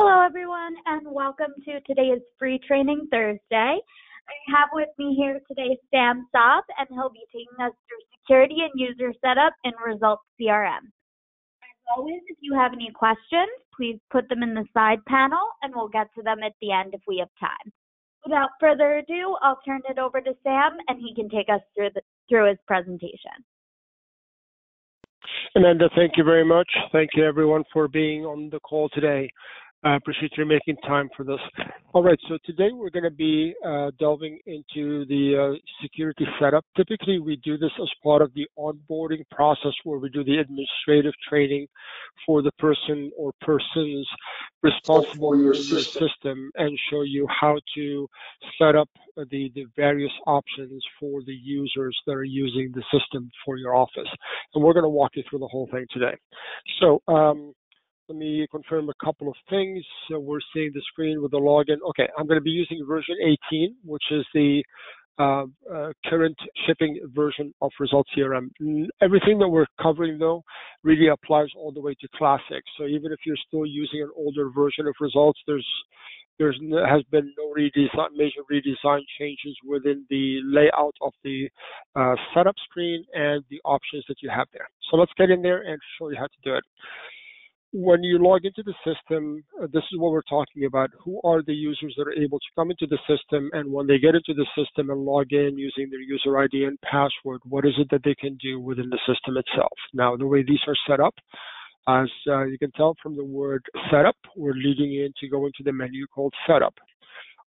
Hello, everyone, and welcome to today's Free Training Thursday. I have with me here today Sam Saab, and he'll be taking us through security and user setup in Results CRM. As always, if you have any questions, please put them in the side panel, and we'll get to them at the end if we have time. Without further ado, I'll turn it over to Sam, and he can take us through the, through his presentation. Amanda, thank you very much. Thank you everyone for being on the call today. I appreciate you making time for this. All right, so today we're going to be uh, delving into the uh, security setup. Typically, we do this as part of the onboarding process where we do the administrative training for the person or persons responsible for your system and show you how to set up the, the various options for the users that are using the system for your office. And we're going to walk you through the whole thing today. So, um, let me confirm a couple of things. So we're seeing the screen with the login. Okay, I'm going to be using version 18, which is the uh, uh, current shipping version of Results CRM. Everything that we're covering, though, really applies all the way to Classic. So even if you're still using an older version of Results, there's there has been no redesign, major redesign changes within the layout of the uh, setup screen and the options that you have there. So let's get in there and show you how to do it when you log into the system, uh, this is what we're talking about. Who are the users that are able to come into the system? And when they get into the system and log in using their user ID and password, what is it that they can do within the system itself? Now, the way these are set up, as uh, you can tell from the word setup, we're leading in to go into the menu called setup.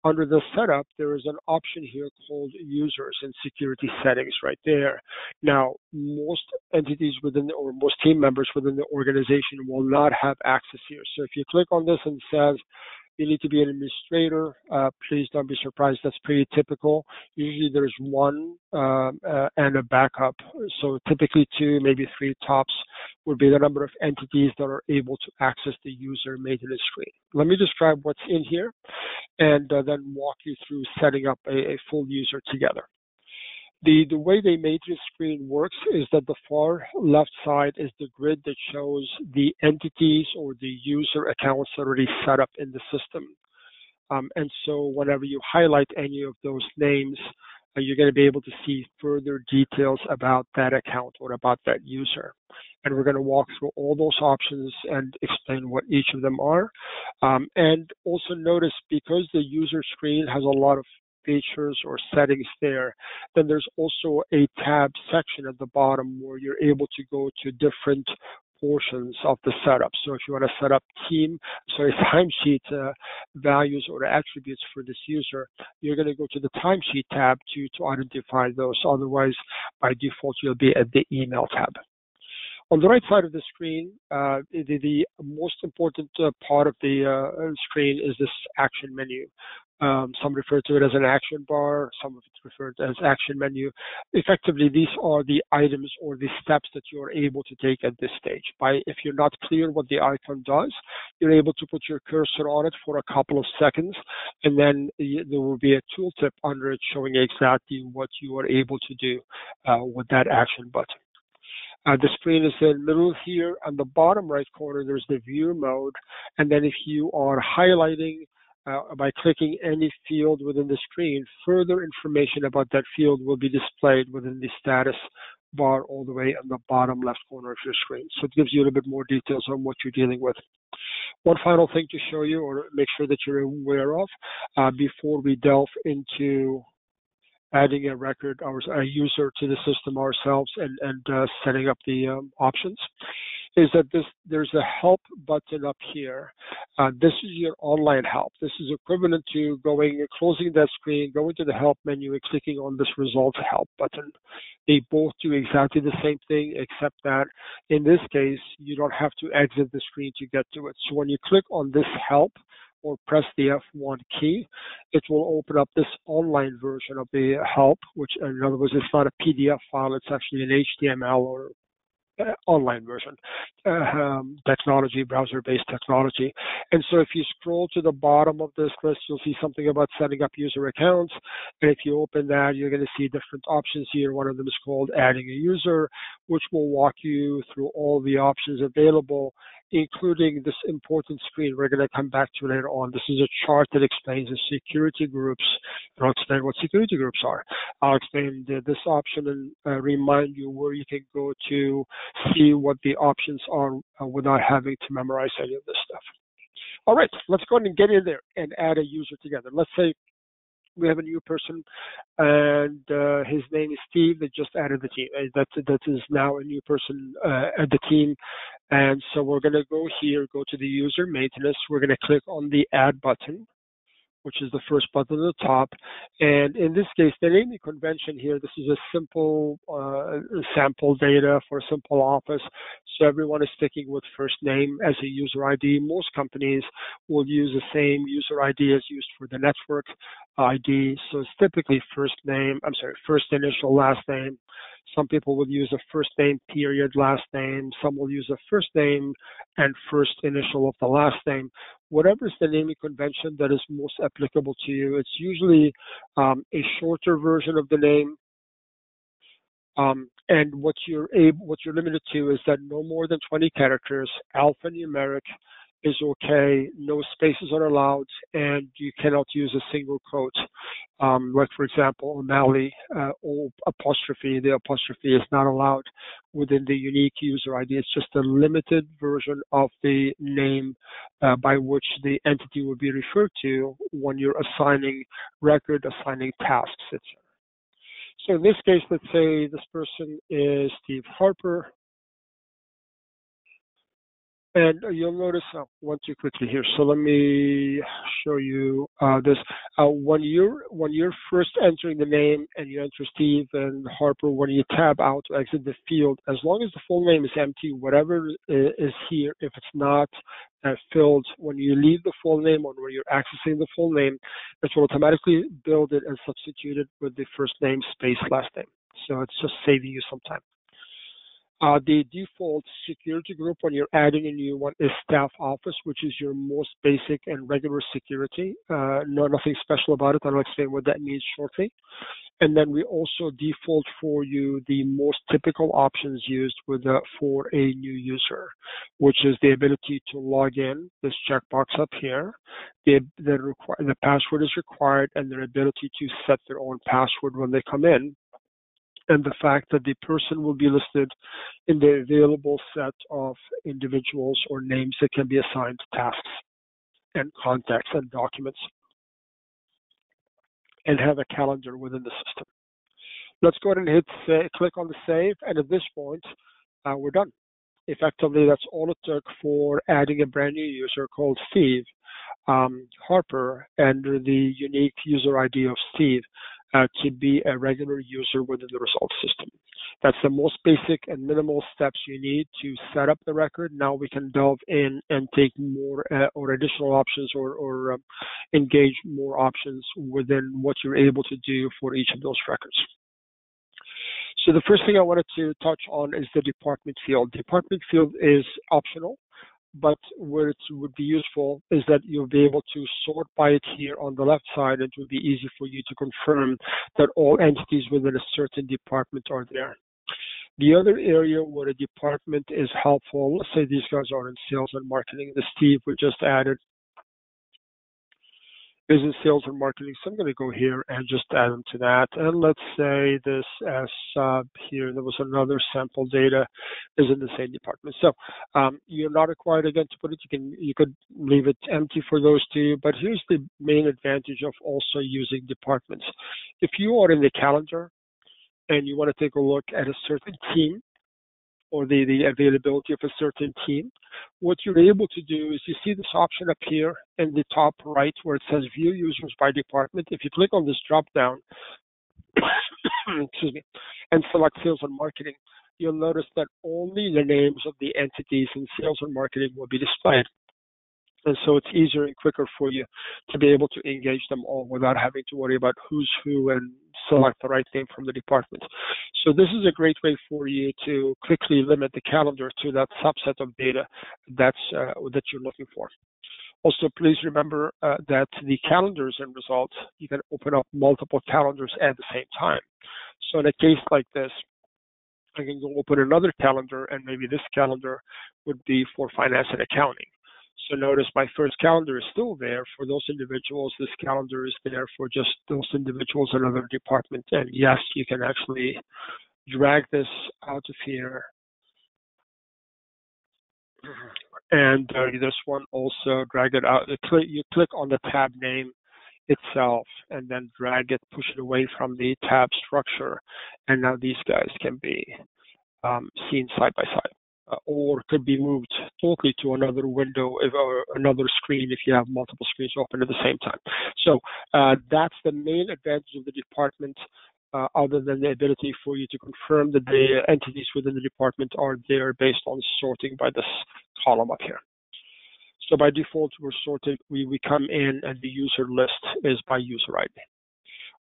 Under the setup, there is an option here called users and security settings right there. Now, most entities within the, or most team members within the organization will not have access here. So if you click on this and says you need to be an administrator. Uh, please don't be surprised. That's pretty typical. Usually there's one um, uh, and a backup. So typically two, maybe three tops would be the number of entities that are able to access the user maintenance screen. Let me describe what's in here and uh, then walk you through setting up a, a full user together. The, the way the matrix screen works is that the far left side is the grid that shows the entities or the user accounts already set up in the system. Um, and so whenever you highlight any of those names, uh, you're going to be able to see further details about that account or about that user. And we're going to walk through all those options and explain what each of them are. Um, and also notice because the user screen has a lot of features or settings there. Then there's also a tab section at the bottom where you're able to go to different portions of the setup. So if you want to set up team, sorry, timesheet uh, values or attributes for this user, you're going to go to the timesheet tab to, to identify those. Otherwise, by default, you'll be at the email tab. On the right side of the screen, uh, the, the, most important uh, part of the uh, screen is this action menu. Um, some refer to it as an action bar, some of it referred as action menu. Effectively, these are the items or the steps that you are able to take at this stage. By if you're not clear what the icon does, you're able to put your cursor on it for a couple of seconds, and then there will be a tooltip under it showing exactly what you are able to do uh, with that action button. Uh, the screen is in middle here. On the bottom right corner, there's the view mode. And then if you are highlighting uh, by clicking any field within the screen, further information about that field will be displayed within the status bar all the way on the bottom left corner of your screen. So it gives you a little bit more details on what you're dealing with. One final thing to show you or make sure that you're aware of uh, before we delve into adding a record or a user to the system ourselves and, and uh, setting up the um, options is that this there's a help button up here. Uh, this is your online help. This is equivalent to going closing that screen, going to the help menu and clicking on this results help button. They both do exactly the same thing except that in this case you don't have to exit the screen to get to it. So when you click on this help, or press the F1 key, it will open up this online version of the help, which in other words, it's not a PDF file, it's actually an HTML or uh, online version, uh, um, technology, browser-based technology. And so if you scroll to the bottom of this list, you'll see something about setting up user accounts. And if you open that, you're going to see different options here. One of them is called adding a user, which will walk you through all the options available including this important screen. We're going to come back to later on. This is a chart that explains the security groups. And I'll explain what security groups are. I'll explain the, this option and uh, remind you where you can go to see what the options are uh, without having to memorize any of this stuff. All right, let's go ahead and get in there and add a user together. Let's say we have a new person, and uh, his name is Steve. That just added the team. Uh, that that is now a new person uh, at the team, and so we're going to go here, go to the user maintenance. We're going to click on the add button, which is the first button at the top. And in this case, the naming convention here, this is a simple uh, sample data for a simple office. So everyone is sticking with first name as a user ID. Most companies will use the same user ID as used for the network ID. So it's typically first name, I'm sorry, first initial, last name. Some people will use a first name period, last name. Some will use a first name and first initial of the last name. Whatever is the naming convention that is most applicable to you, it's usually um, a shorter version of the name. Um, and what you're able, what you're limited to is that no more than 20 characters, alphanumeric, is okay. No spaces are allowed, and you cannot use a single quote. Um, like for example, O'Malley uh, or apostrophe. The apostrophe is not allowed within the unique user ID. It's just a limited version of the name uh, by which the entity will be referred to when you're assigning record, assigning tasks, etc. So in this case, let's say this person is Steve Harper. And you'll notice uh, one too quickly here. So let me show you uh, this. Uh, when you're when you're first entering the name and you enter Steve and Harper, when you tab out to exit the field, as long as the full name is empty, whatever is here, if it's not uh, filled when you leave the full name or when you're accessing the full name, it will automatically build it and substitute it with the first name space last name. So it's just saving you some time. Uh, the default security group when you're adding a new one is staff office, which is your most basic and regular security. Uh, no, nothing special about it. I'll explain what that means shortly. And then we also default for you the most typical options used with uh, for a new user, which is the ability to log in, this checkbox up here. The, the, the password is required and their ability to set their own password when they come in and the fact that the person will be listed in the available set of individuals or names that can be assigned tasks and contacts and documents and have a calendar within the system. Let's go ahead and hit say, click on the save and at this point uh, we're done. Effectively that's all it took for adding a brand new user called Steve um, Harper under the unique user ID of Steve uh, to be a regular user within the results system. That's the most basic and minimal steps you need to set up the record. Now we can delve in and take more uh, or additional options or, or um, engage more options within what you're able to do for each of those records. So the first thing I wanted to touch on is the department field. Department field is optional but where it would be useful is that you'll be able to sort by it here on the left side. And it will be easy for you to confirm that all entities within a certain department are there. The other area where a department is helpful, let's say these guys are in sales and marketing. The Steve we just added business sales and marketing. So I'm going to go here and just add them to that. And let's say this as sub here, there was another sample data is in the same department. So um, you're not required again to put it. You can you could leave it empty for those two. But here's the main advantage of also using departments. If you are in the calendar and you want to take a look at a certain team or the, the availability of a certain team, what you're able to do is you see this option up here in the top right where it says view users by department. If you click on this drop down, excuse me, and select sales and marketing, you'll notice that only the names of the entities in sales and marketing will be displayed. And so it's easier and quicker for you to be able to engage them all without having to worry about who's who and select the right name from the department. So this is a great way for you to quickly limit the calendar to that subset of data that's uh, that you're looking for. Also, please remember uh, that the calendars and results, you can open up multiple calendars at the same time. So in a case like this, I can go open another calendar, and maybe this calendar would be for finance and accounting. So notice my first calendar is still there for those individuals. This calendar is there for just those individuals in other departments. And yes, you can actually drag this out of here. And uh, this one also drag it out. You click, you click on the tab name itself and then drag it, push it away from the tab structure. And now these guys can be um, seen side by side. Uh, or could be moved totally to another window if, or another screen if you have multiple screens open at the same time. So uh, that's the main advantage of the department uh, other than the ability for you to confirm that the entities within the department are there based on sorting by this column up here. So by default, we're sorted, we, we come in and the user list is by user ID.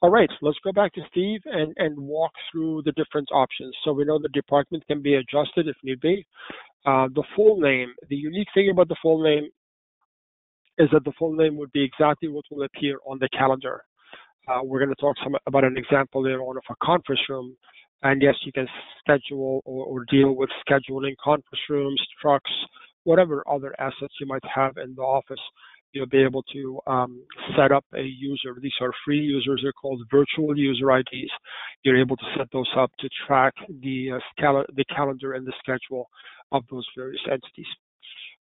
All right, let's go back to Steve and, and walk through the different options. So we know the department can be adjusted if need be. Uh, the full name, the unique thing about the full name is that the full name would be exactly what will appear on the calendar. Uh, we're going to talk some, about an example later on of a conference room. And yes, you can schedule or, or deal with scheduling conference rooms, trucks, whatever other assets you might have in the office you'll be able to um, set up a user. These are free users. They're called virtual user IDs. You're able to set those up to track the uh, the calendar and the schedule of those various entities.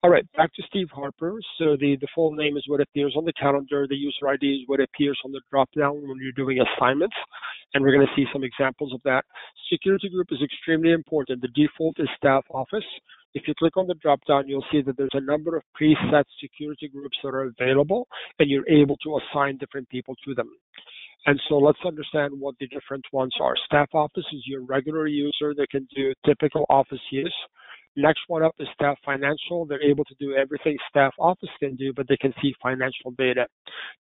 All right, back to Steve Harper. So the, the full name is what appears on the calendar. The user ID is what appears on the drop-down when you're doing assignments. And we're going to see some examples of that. Security group is extremely important. The default is staff office. If you click on the drop down, you'll see that there's a number of preset security groups that are available, and you're able to assign different people to them. And so let's understand what the different ones are. Staff office is your regular user that can do typical office use. Next one up is staff financial. They're able to do everything staff office can do, but they can see financial data.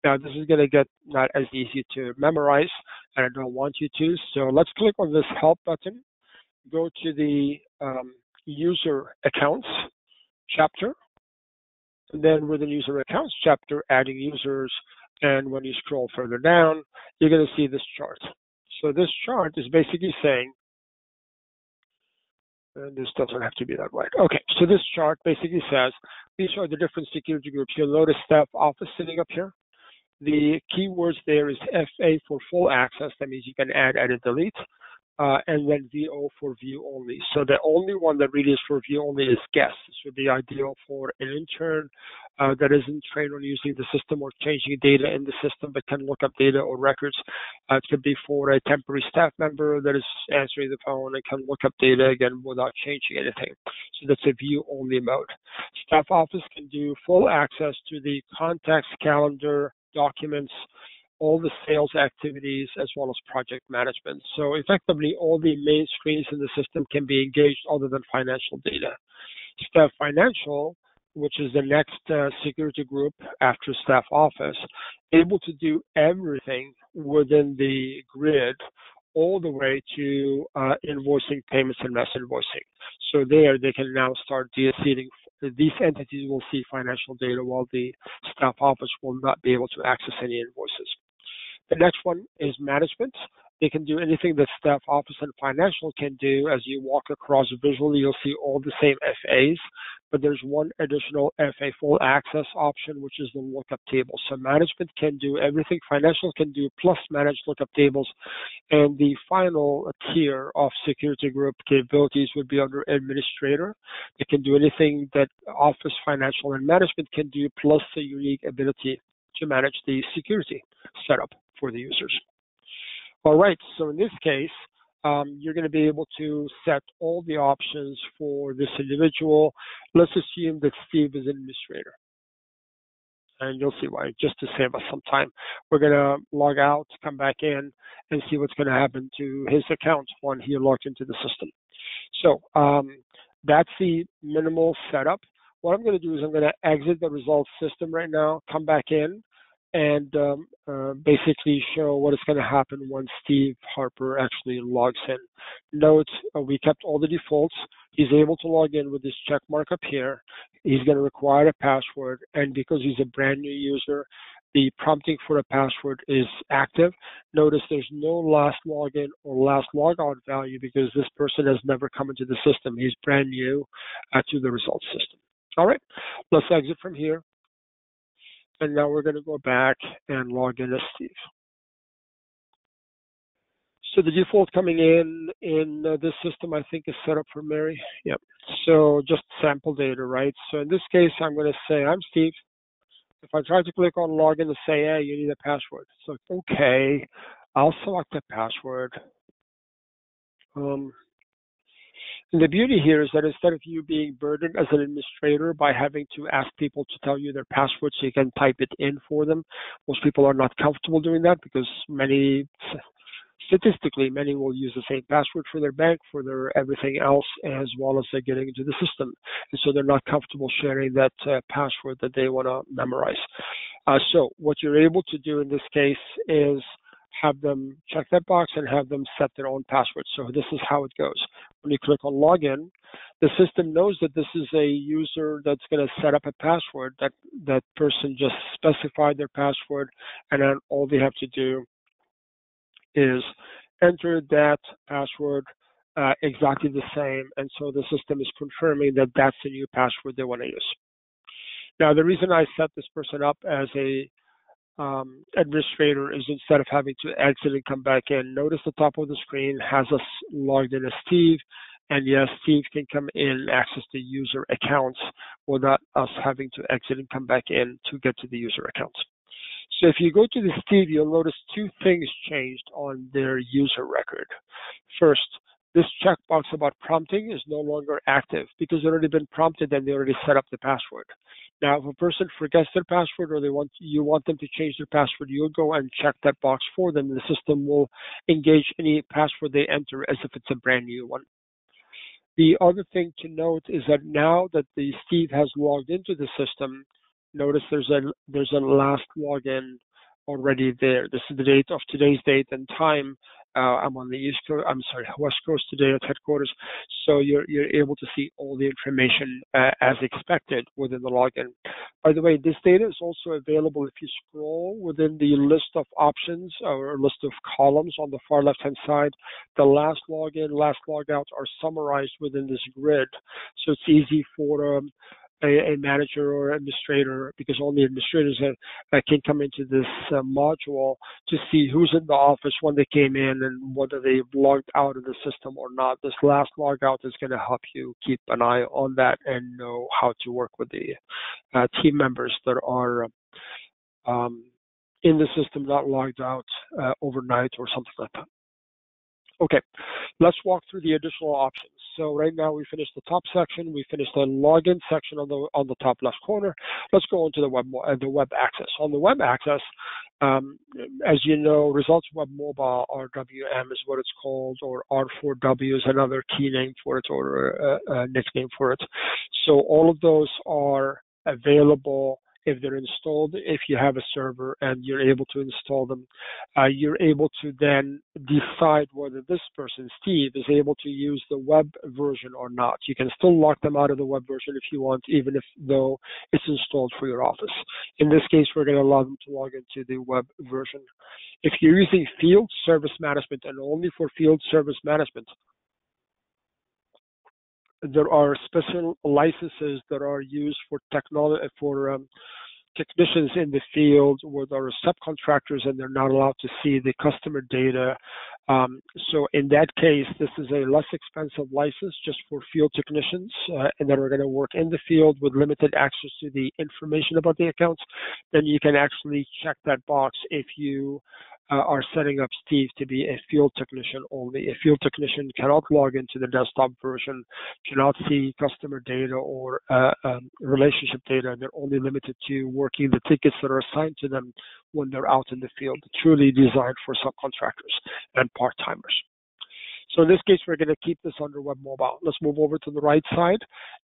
Now, this is going to get not as easy to memorize, and I don't want you to. So let's click on this help button. Go to the um, user accounts chapter. And then within user accounts chapter, adding users. And when you scroll further down, you're going to see this chart. So this chart is basically saying, and this doesn't have to be that wide. Okay, so this chart basically says these are the different security groups. You'll notice staff office sitting up here. The keywords there is FA for full access. That means you can add, edit, delete uh, and then VO for view only. So the only one that really is for view only is guest. This would be ideal for an intern uh, that isn't trained on using the system or changing data in the system, but can look up data or records. Uh, it could be for a temporary staff member that is answering the phone and can look up data again without changing anything. So that's a view only mode. Staff office can do full access to the contacts, calendar, documents, all the sales activities as well as project management. So effectively, all the main screens in the system can be engaged other than financial data. Staff Financial, which is the next uh, security group after Staff Office, able to do everything within the grid all the way to uh, invoicing, payments, and mass invoicing. So there, they can now start de-seeding. These entities will see financial data while the staff office will not be able to access any invoices. The next one is management. They can do anything that staff office and financial can do. As you walk across visually, you'll see all the same FAs, but there's one additional FA full access option, which is the lookup table. So management can do everything financial can do plus manage lookup tables. And the final tier of security group capabilities would be under administrator. It can do anything that office financial and management can do plus the unique ability to manage the security setup for the users. All right, so in this case, um, you're going to be able to set all the options for this individual. Let's assume that Steve is an administrator. And you'll see why, just to save us some time. We're going to log out, come back in, and see what's going to happen to his account when he logs into the system. So um, that's the minimal setup. What I'm going to do is I'm going to exit the results system right now, come back in, and um, uh, basically show what is going to happen when Steve Harper actually logs in. Note uh, we kept all the defaults. He's able to log in with this check mark up here. He's going to require a password, and because he's a brand new user, the prompting for a password is active. Notice there's no last login or last logout value because this person has never come into the system. He's brand new uh, to the results system. All right, let's exit from here. And now we're going to go back and log in as Steve. So the default coming in in uh, this system, I think, is set up for Mary. Yep. So just sample data, right? So in this case, I'm going to say I'm Steve. If I try to click on login to say, hey, you need a password. So okay, I'll select the password. Um, and the beauty here is that instead of you being burdened as an administrator by having to ask people to tell you their password so you can type it in for them, most people are not comfortable doing that because many statistically, many will use the same password for their bank, for their everything else, as well as they're getting into the system. And so they're not comfortable sharing that uh, password that they want to memorize. Uh, so what you're able to do in this case is have them check that box and have them set their own password. So this is how it goes. When you click on login, the system knows that this is a user that's going to set up a password. That that person just specified their password, and then all they have to do is enter that password uh, exactly the same, and so the system is confirming that that's the new password they want to use. Now, the reason I set this person up as a um, administrator is instead of having to exit and come back in, notice the top of the screen has us logged in as Steve, and yes, Steve can come in and access the user accounts without us having to exit and come back in to get to the user accounts. So if you go to the Steve, you'll notice two things changed on their user record. First, this checkbox about prompting is no longer active because it's already been prompted and they already set up the password. Now, if a person forgets their password or they want you want them to change their password, you'll go and check that box for them. The system will engage any password they enter as if it's a brand new one. The other thing to note is that now that the Steve has logged into the system, notice there's a there's a last login already there. This is the date of today's date and time. Uh, I'm on the East Coast. I'm sorry, West Coast today at headquarters. So you're you're able to see all the information uh, as expected within the login. By the way, this data is also available if you scroll within the list of options or list of columns on the far left hand side. The last login, last logout are summarized within this grid, so it's easy for um, a, a manager or administrator because only administrators uh, can come into this uh, module to see who's in the office when they came in and whether they've logged out of the system or not. This last logout is going to help you keep an eye on that and know how to work with the uh, team members that are um, in the system, not logged out uh, overnight or something like that. Okay, let's walk through the additional options. So right now we finished the top section. We finished the login section on the on the top left corner. Let's go into the web uh, the web access. On the web access, um, as you know, Results Web Mobile RWM is what it's called, or R4W is another key name for it or a, uh, a nickname for it. So all of those are available if they're installed, if you have a server and you're able to install them, uh, you're able to then decide whether this person, Steve, is able to use the web version or not. You can still lock them out of the web version if you want, even if though it's installed for your office. In this case, we're going to allow them to log into the web version. If you're using field service management and only for field service management, there are special licenses that are used for technology for um, technicians in the field where there are subcontractors and they're not allowed to see the customer data. Um, so in that case, this is a less expensive license just for field technicians uh, and that are going to work in the field with limited access to the information about the accounts. Then you can actually check that box if you are setting up Steve to be a field technician only. A field technician cannot log into the desktop version, cannot see customer data or uh, um, relationship data. They're only limited to working the tickets that are assigned to them when they're out in the field, truly designed for subcontractors and part-timers. So in this case, we're going to keep this under web mobile. Let's move over to the right side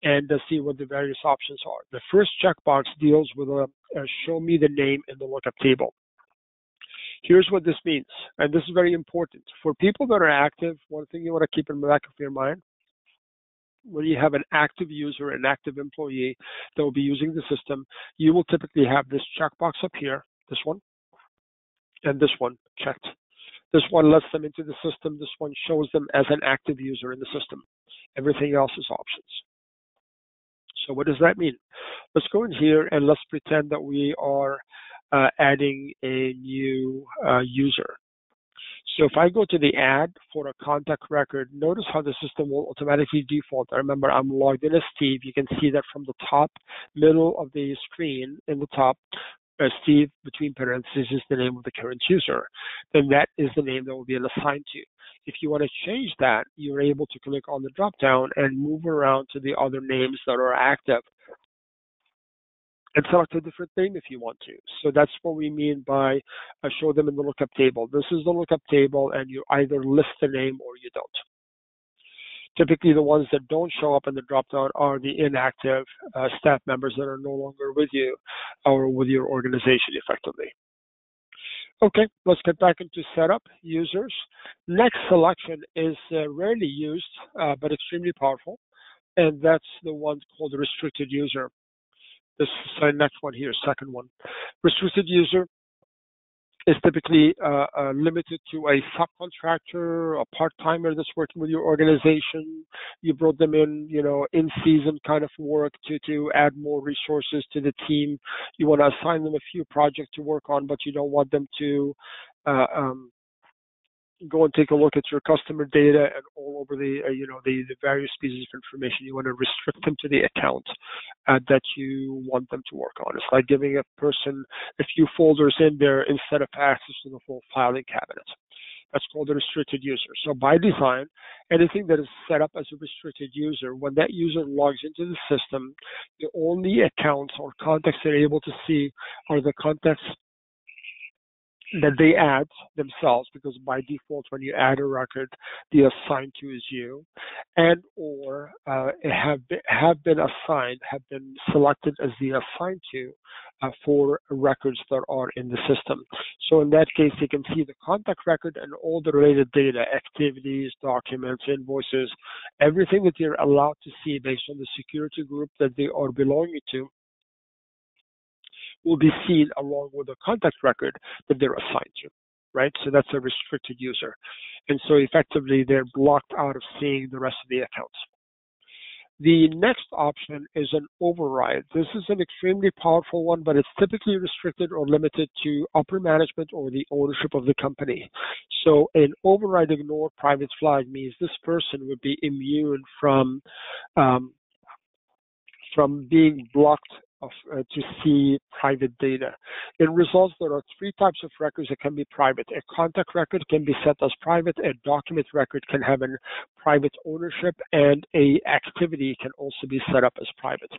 and uh, see what the various options are. The first checkbox deals with a, a show me the name in the lookup table. Here's what this means, and this is very important. For people that are active, one thing you want to keep in the back of your mind when you have an active user, an active employee that will be using the system, you will typically have this checkbox up here this one, and this one checked. This one lets them into the system. This one shows them as an active user in the system. Everything else is options. So what does that mean? Let's go in here and let's pretend that we are uh, adding a new uh, user. So if I go to the add for a contact record, notice how the system will automatically default. Remember I'm logged in as Steve. You can see that from the top middle of the screen in the top, uh, Steve between parentheses is the name of the current user. Then that is the name that will be assigned to. If you want to change that, you're able to click on the drop down and move around to the other names that are active and select a different name if you want to. So that's what we mean by uh, show them in the lookup table. This is the lookup table and you either list the name or you don't. Typically the ones that don't show up in the dropdown are the inactive uh, staff members that are no longer with you or with your organization effectively. Okay, let's get back into setup users. Next selection is uh, rarely used, uh, but extremely powerful, and that's the one called restricted user. This uh, next one here, second one. Restricted user is typically uh, uh, limited to a subcontractor, a part-timer that's working with your organization. You brought them in, you know, in season kind of work to, to add more resources to the team. You want to assign them a few projects to work on, but you don't want them to uh, um, go and take a look at your customer data and all over the uh, you know the, the various pieces of information you want to restrict them to the account uh, that you want them to work on. It's like giving a person a few folders in there instead of access to the full filing cabinet. That's called a restricted user. So by design anything that is set up as a restricted user when that user logs into the system the only accounts or contacts they're able to see are the contacts that they add themselves because by default when you add a record the assigned to is you and or uh, have been, have been assigned have been selected as the assigned to uh, for records that are in the system. So in that case you can see the contact record and all the related data activities documents invoices everything that you're allowed to see based on the security group that they are belonging to will be seen along with the contact record that they're assigned to, right? So that's a restricted user. And so effectively they're blocked out of seeing the rest of the accounts. The next option is an override. This is an extremely powerful one, but it's typically restricted or limited to upper management or the ownership of the company. So an override ignore private flag means this person would be immune from um, from being blocked of, uh, to see private data. In results, there are three types of records that can be private. A contact record can be set as private, a document record can have a private ownership, and a activity can also be set up as private.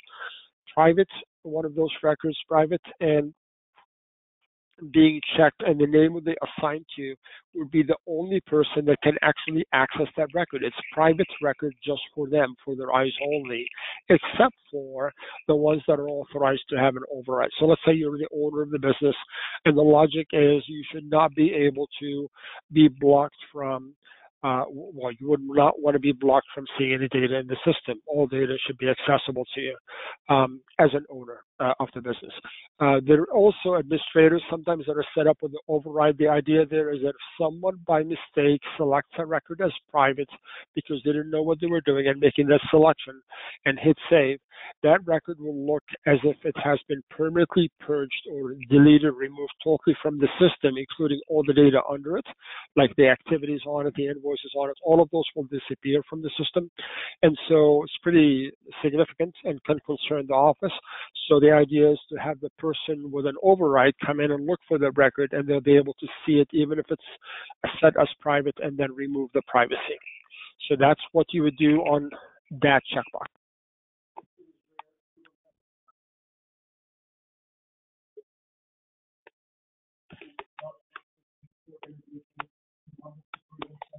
Private, one of those records, private, and being checked and the name of the assigned to would be the only person that can actually access that record. It's private record just for them, for their eyes only, except for the ones that are authorized to have an override. So let's say you're the owner of the business and the logic is you should not be able to be blocked from uh, well, you would not want to be blocked from seeing any data in the system. All data should be accessible to you um, as an owner uh, of the business. Uh, there are also administrators sometimes that are set up with the override. The idea there is that if someone by mistake selects a record as private because they didn't know what they were doing and making that selection and hit save, that record will look as if it has been permanently purged or deleted, removed totally from the system, including all the data under it, like the activities on it, the invoices on it, all of those will disappear from the system. And so it's pretty significant and can concern the office. So the idea is to have the person with an override come in and look for the record and they'll be able to see it even if it's set as private and then remove the privacy. So that's what you would do on that checkbox.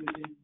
within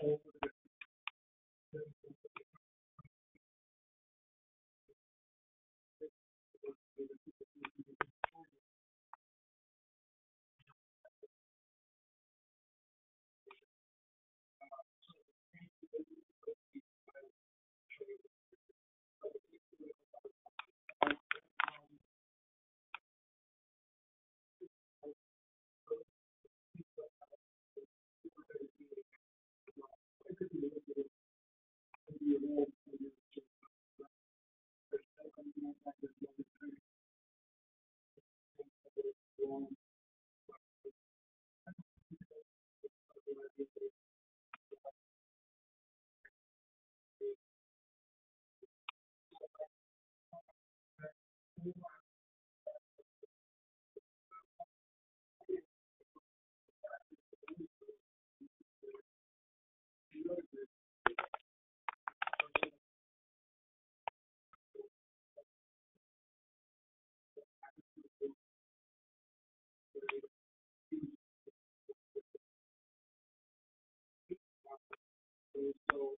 people so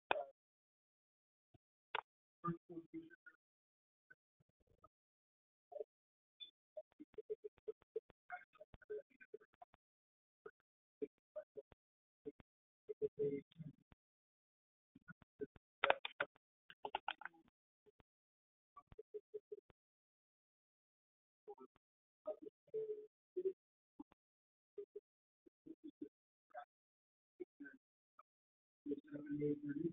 May 30,